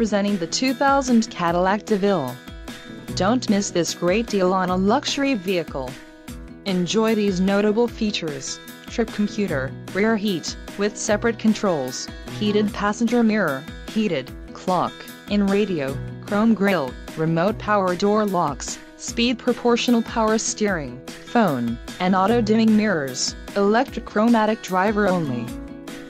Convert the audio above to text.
presenting the 2000 Cadillac DeVille. Don't miss this great deal on a luxury vehicle. Enjoy these notable features. Trip computer, rear heat, with separate controls, heated passenger mirror, heated, clock, in radio, chrome grille, remote power door locks, speed proportional power steering, phone, and auto dimming mirrors, electric chromatic driver only.